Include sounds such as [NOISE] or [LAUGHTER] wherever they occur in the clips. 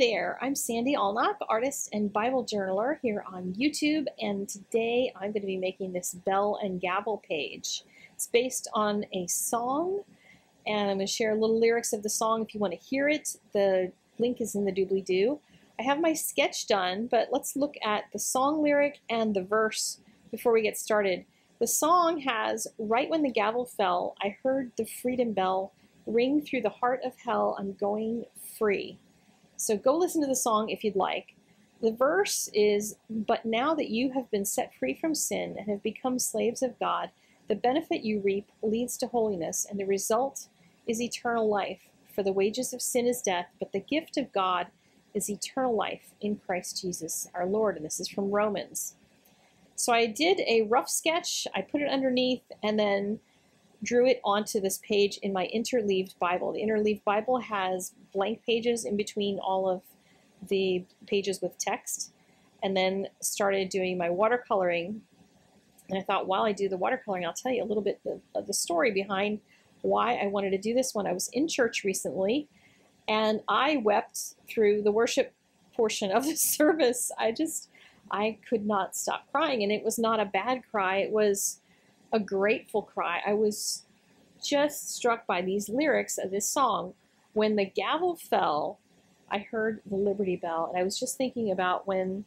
there, I'm Sandy Allnock, artist and Bible journaler here on YouTube, and today I'm going to be making this bell and gavel page. It's based on a song, and I'm going to share a little lyrics of the song if you want to hear it. The link is in the doobly-doo. I have my sketch done, but let's look at the song lyric and the verse before we get started. The song has, right when the gavel fell, I heard the freedom bell ring through the heart of hell, I'm going free. So go listen to the song if you'd like. The verse is, But now that you have been set free from sin and have become slaves of God, the benefit you reap leads to holiness, and the result is eternal life. For the wages of sin is death, but the gift of God is eternal life in Christ Jesus our Lord. And this is from Romans. So I did a rough sketch, I put it underneath, and then drew it onto this page in my interleaved Bible. The interleaved Bible has blank pages in between all of the pages with text, and then started doing my watercoloring. And I thought, while I do the watercoloring, I'll tell you a little bit of, of the story behind why I wanted to do this one. I was in church recently, and I wept through the worship portion of the [LAUGHS] service. I just, I could not stop crying, and it was not a bad cry. It was a grateful cry. I was just struck by these lyrics of this song. When the gavel fell, I heard the Liberty Bell, and I was just thinking about when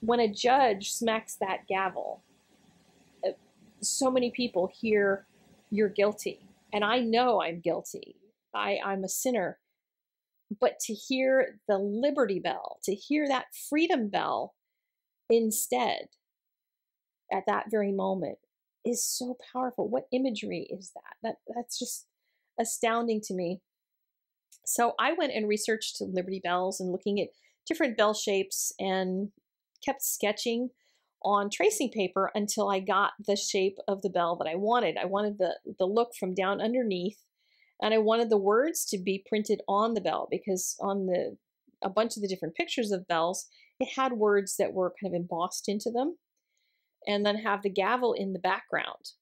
when a judge smacks that gavel, uh, so many people hear you're guilty, and I know I'm guilty. I, I'm a sinner. But to hear the Liberty Bell, to hear that freedom bell instead at that very moment is so powerful. What imagery is that? That that's just astounding to me. So I went and researched Liberty Bells and looking at different bell shapes and kept sketching on tracing paper until I got the shape of the bell that I wanted. I wanted the, the look from down underneath and I wanted the words to be printed on the bell because on the a bunch of the different pictures of bells, it had words that were kind of embossed into them and then have the gavel in the background.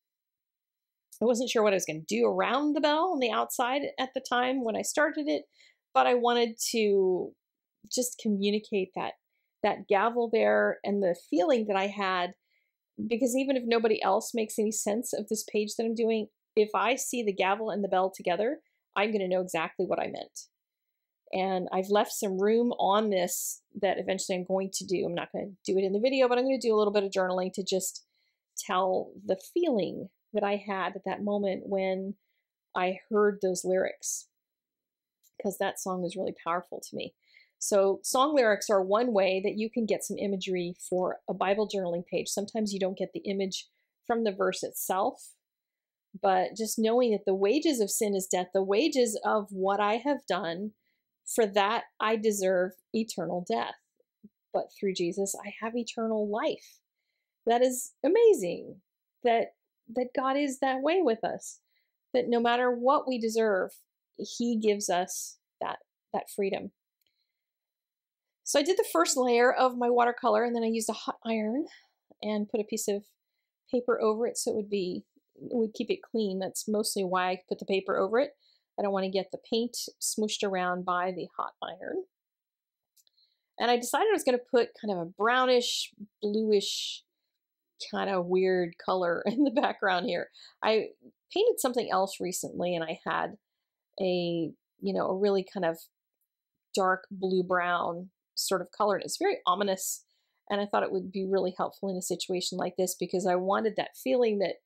I wasn't sure what I was going to do around the bell on the outside at the time when I started it, but I wanted to just communicate that that gavel there and the feeling that I had because even if nobody else makes any sense of this page that I'm doing, if I see the gavel and the bell together, I'm going to know exactly what I meant. And I've left some room on this that eventually I'm going to do. I'm not going to do it in the video, but I'm going to do a little bit of journaling to just tell the feeling that I had at that moment when I heard those lyrics. Because that song was really powerful to me. So, song lyrics are one way that you can get some imagery for a Bible journaling page. Sometimes you don't get the image from the verse itself, but just knowing that the wages of sin is death, the wages of what I have done for that, I deserve eternal death. But through Jesus, I have eternal life. That is amazing that, that God is that way with us. That no matter what we deserve, He gives us that, that freedom. So I did the first layer of my watercolor and then I used a hot iron and put a piece of paper over it so it would be would keep it clean. That's mostly why I put the paper over it. I don't want to get the paint smooshed around by the hot iron. And I decided I was going to put kind of a brownish, bluish, kind of weird color [LAUGHS] in the background here. I painted something else recently and I had a, you know, a really kind of dark blue-brown sort of color. And it's very ominous. And I thought it would be really helpful in a situation like this because I wanted that feeling that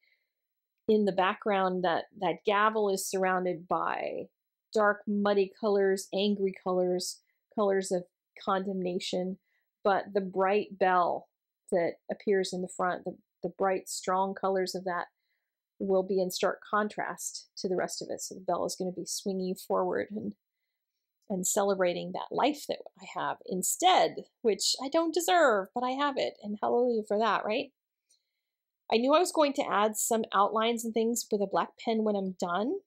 in the background that that gavel is surrounded by dark muddy colors angry colors colors of condemnation but the bright bell that appears in the front the, the bright strong colors of that will be in stark contrast to the rest of it so the bell is going to be swinging forward and and celebrating that life that I have instead, which I don't deserve, but I have it. And hallelujah for that, right? I knew I was going to add some outlines and things with a black pen when I'm done.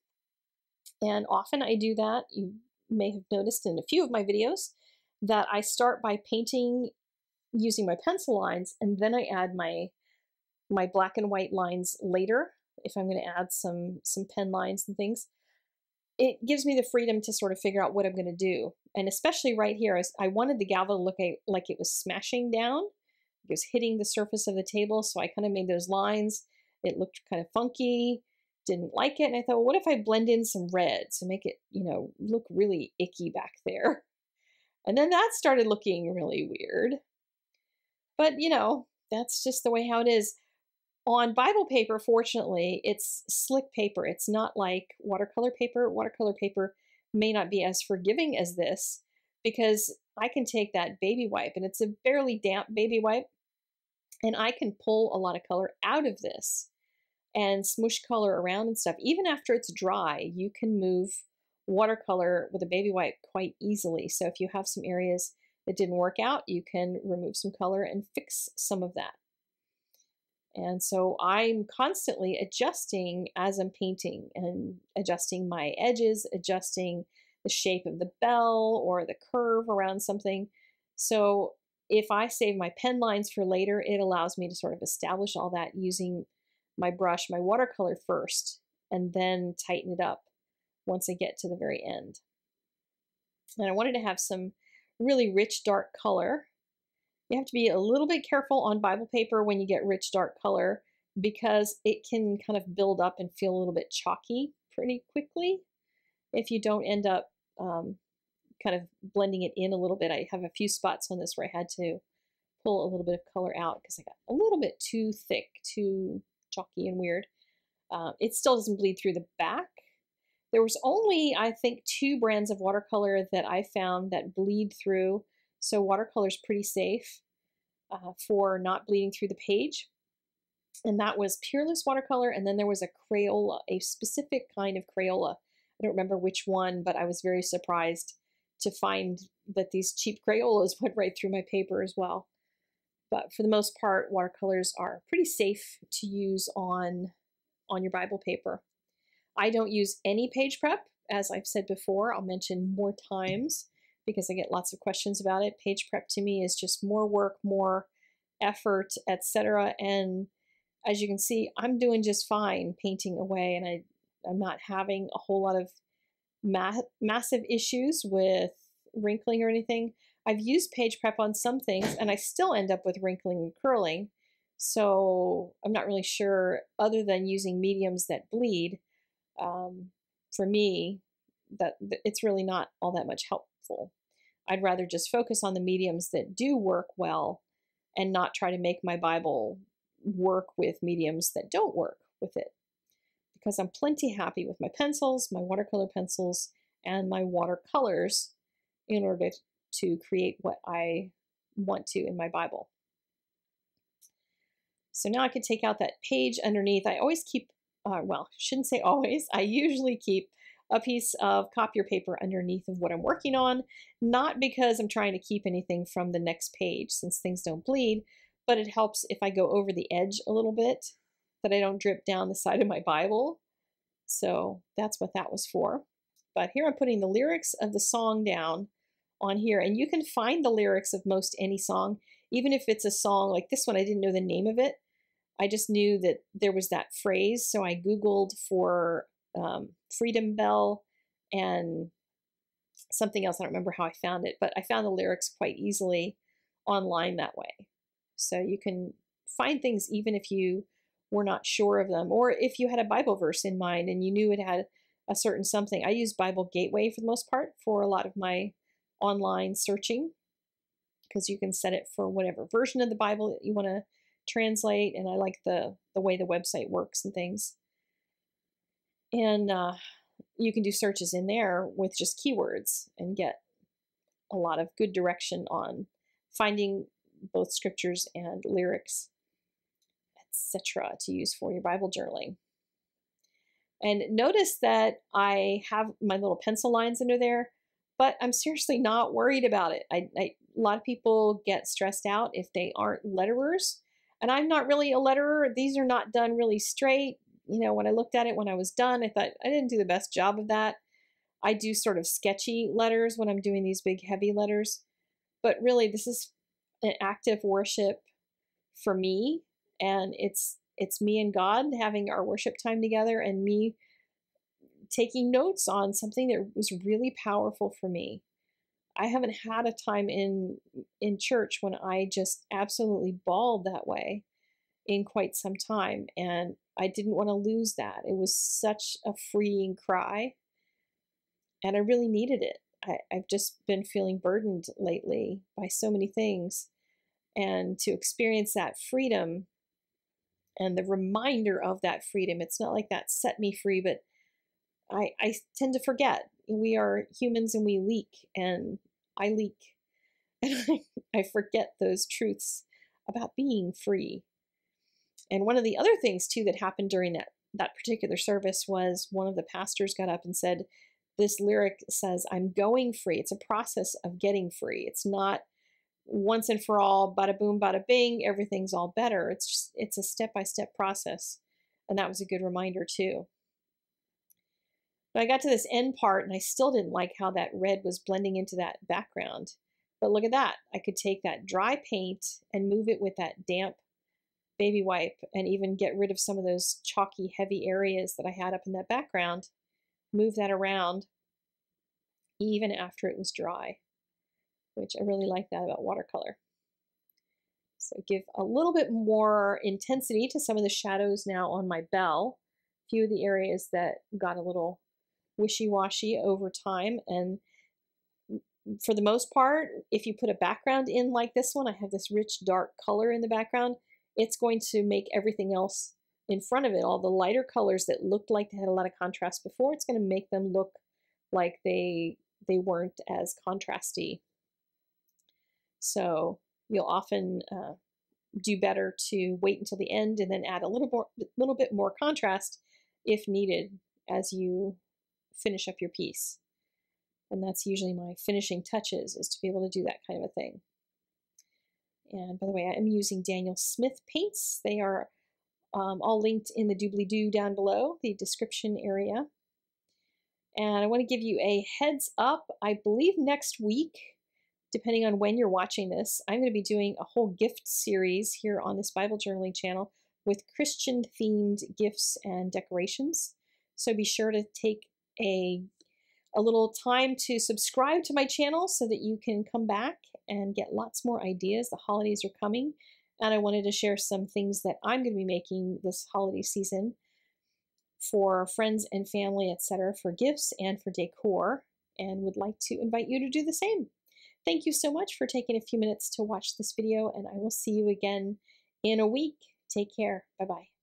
And often I do that. You may have noticed in a few of my videos that I start by painting using my pencil lines and then I add my my black and white lines later if I'm going to add some some pen lines and things. it gives me the freedom to sort of figure out what I'm going to do. And especially right here, I wanted the gavel to look like it was smashing down. It was hitting the surface of the table, so I kind of made those lines. It looked kind of funky, didn't like it, and I thought, well, what if I blend in some red to make it, you know, look really icky back there? And then that started looking really weird. But, you know, that's just the way how it is. On Bible paper, fortunately, it's slick paper. It's not like watercolor paper. Watercolor paper may not be as forgiving as this because I can take that baby wipe and it's a barely damp baby wipe and I can pull a lot of color out of this and smush color around and stuff. Even after it's dry, you can move watercolor with a baby wipe quite easily. So if you have some areas that didn't work out, you can remove some color and fix some of that. And so I'm constantly adjusting as I'm painting and adjusting my edges, adjusting the shape of the bell or the curve around something. So if I save my pen lines for later, it allows me to sort of establish all that using my brush, my watercolor first, and then tighten it up once I get to the very end. And I wanted to have some really rich dark color you have to be a little bit careful on Bible paper when you get rich dark color because it can kind of build up and feel a little bit chalky pretty quickly if you don't end up um, kind of blending it in a little bit. I have a few spots on this where I had to pull a little bit of color out because I got a little bit too thick, too chalky and weird. Uh, it still doesn't bleed through the back. There was only, I think, two brands of watercolor that I found that bleed through so watercolor is pretty safe uh, for not bleeding through the page. And that was Peerless watercolor. And then there was a Crayola, a specific kind of Crayola. I don't remember which one, but I was very surprised to find that these cheap Crayolas [LAUGHS] went right through my paper as well. But for the most part, watercolors are pretty safe to use on, on your Bible paper. I don't use any page prep, as I've said before. I'll mention more times because I get lots of questions about it. Page prep to me is just more work, more effort, etc. And as you can see, I'm doing just fine painting away, and I I'm not having a whole lot of ma massive issues with wrinkling or anything. I've used page prep on some things, and I still end up with wrinkling and curling. So I'm not really sure, other than using mediums that bleed, um, for me, that it's really not all that much helpful. I'd rather just focus on the mediums that do work well and not try to make my Bible work with mediums that don't work with it. Because I'm plenty happy with my pencils, my watercolor pencils, and my watercolors in order to create what I want to in my Bible. So now I can take out that page underneath. I always keep, uh, well, shouldn't say [LAUGHS] always, I usually keep a piece of copier paper underneath of what I'm working on, not because I'm trying to keep anything from the next page since things don't bleed, but it helps if I go over the edge a little bit that I don't drip down the side of my Bible. So that's what that was for. But here I'm putting the lyrics of the song down on here, and you can find the lyrics of most any song, even if it's a song like this one, I didn't know the name of it. I just knew that there was that phrase, so I Googled for um, Freedom Bell and something else. I don't remember how I found it, but I found the lyrics quite easily online that way. So you can find things even if you were not sure of them, or if you had a Bible verse in mind and you knew it had a certain something. I use Bible Gateway for the most part for a lot of my online searching because you can set it for whatever version of the Bible that you want to translate. And I like the the way the website works and things. And uh, you can do searches in there with just keywords and get a lot of good direction on finding both scriptures and lyrics, etc., to use for your Bible journaling. And notice that I have my little pencil lines under there, but I'm seriously not worried about it. I, I, a lot of people get stressed out if they aren't letterers, and I'm not really a letterer. These are not done really straight you know, when I looked at it when I was done, I thought I didn't do the best job of that. I do sort of sketchy letters when I'm doing these big heavy letters, but really this is an active worship for me and it's it's me and God having our worship time together and me taking notes on something that was really powerful for me. I haven't had a time in in church when I just absolutely bawled that way in quite some time and I didn't want to lose that. It was such a freeing cry and I really needed it. I, I've just been feeling burdened lately by so many things and to experience that freedom and the reminder of that freedom. It's not like that set me free, but I, I tend to forget. We are humans and we leak, and I leak. [LAUGHS] And I, I forget those truths about being free. And one of the other things, too, that happened during that, that particular service was one of the pastors got up and said, This lyric says, I'm going free. It's a process of getting free. It's not once and for all, bada boom, bada bing, everything's all better. It's just, it's a step by step process. And that was a good reminder too. But I got to this end part and I still didn't like how that red was blending into that background. But look at that. I could take that dry paint and move it with that damp baby wipe and even get rid of some of those chalky heavy areas that I had up in that background. Move that around even after it was dry which I really like that about watercolor. So give a little bit more intensity to some of the shadows now on my bell. A few of the areas that got a little wishy-washy over time and for the most part, if you put a background in like this one, I have this rich dark color in the background, it's going to make everything else in front of it, all the lighter colors that looked like they had a lot of contrast before, it's going to make them look like they they weren't as contrasty so you'll often uh, do better to wait until the end and then add a little more, little bit more contrast if needed as you finish up your piece. And that's usually my finishing touches is to be able to do that kind of a thing. And by the way, I am using Daniel Smith paints. They are um, all linked in the doobly-doo down below, the description area. And I want to give you a heads up. I believe next week depending on when you're watching this, I'm going to be doing a whole gift series here on this Bible journaling channel with Christian themed gifts and decorations. So be sure to take a a little time to subscribe to my channel so that you can come back and get lots more ideas. The holidays are coming, and I wanted to share some things that I'm going to be making this holiday season for friends and family, etc., for gifts and for decor, and would like to invite you to do the same. Thank you so much for taking a few minutes to watch this video, and I will see you again in a week. Take care. Bye-bye.